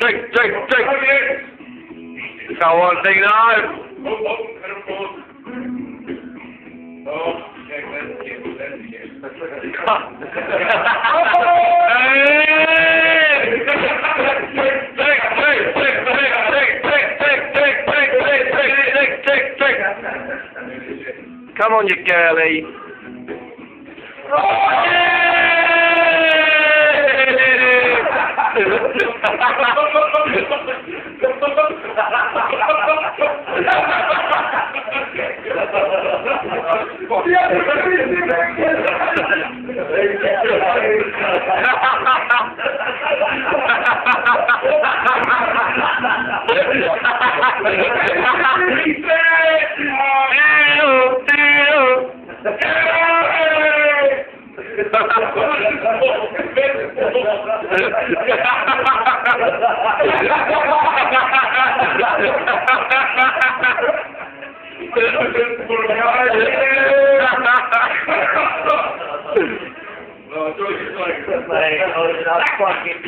Take, take, take. Come on, take it on. Oh, oh. Oh, okay, that's it, that's Come on, you girly. No, it's always like. Like, oh, that's fucking